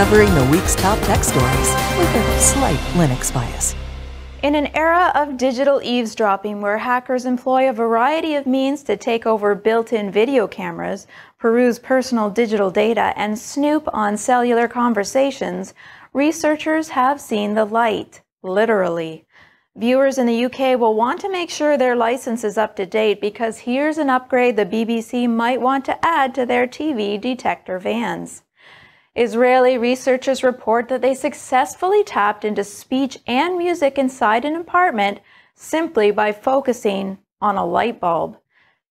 covering the week's top tech stories with a slight Linux bias. In an era of digital eavesdropping where hackers employ a variety of means to take over built-in video cameras, peruse personal digital data, and snoop on cellular conversations, researchers have seen the light, literally. Viewers in the UK will want to make sure their license is up to date because here's an upgrade the BBC might want to add to their TV detector vans. Israeli researchers report that they successfully tapped into speech and music inside an apartment simply by focusing on a light bulb.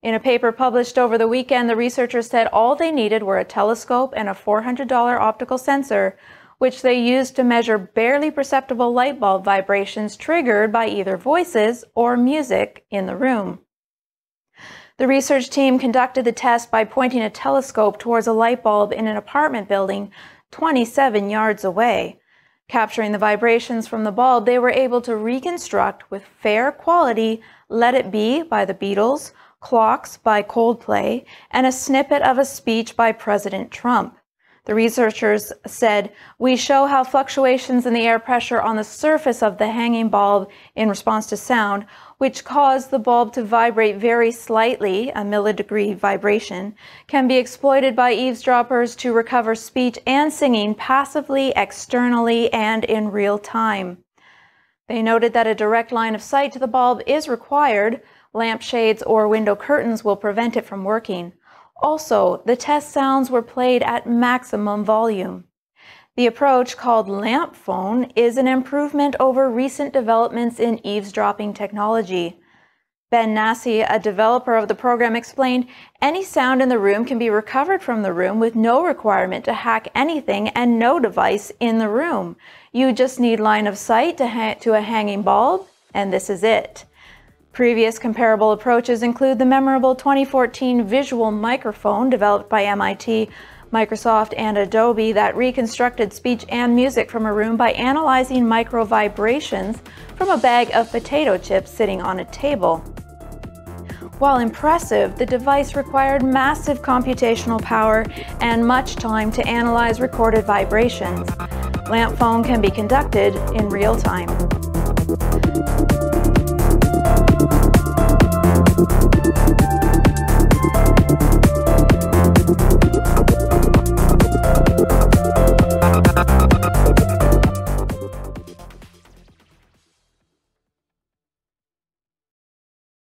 In a paper published over the weekend, the researchers said all they needed were a telescope and a $400 optical sensor, which they used to measure barely perceptible light bulb vibrations triggered by either voices or music in the room. The research team conducted the test by pointing a telescope towards a light bulb in an apartment building 27 yards away. Capturing the vibrations from the bulb, they were able to reconstruct with fair quality Let It Be by the Beatles, Clocks by Coldplay, and a snippet of a speech by President Trump. The researchers said, we show how fluctuations in the air pressure on the surface of the hanging bulb in response to sound, which cause the bulb to vibrate very slightly, a millidegree vibration, can be exploited by eavesdroppers to recover speech and singing passively, externally, and in real time. They noted that a direct line of sight to the bulb is required. Lampshades or window curtains will prevent it from working. Also, the test sounds were played at maximum volume. The approach, called Lamphone, is an improvement over recent developments in eavesdropping technology. Ben Nassi, a developer of the program, explained any sound in the room can be recovered from the room with no requirement to hack anything and no device in the room. You just need line of sight to, to a hanging bulb, and this is it. Previous comparable approaches include the memorable 2014 visual microphone developed by MIT, Microsoft, and Adobe that reconstructed speech and music from a room by analyzing micro vibrations from a bag of potato chips sitting on a table. While impressive, the device required massive computational power and much time to analyze recorded vibrations. Lamphone can be conducted in real time.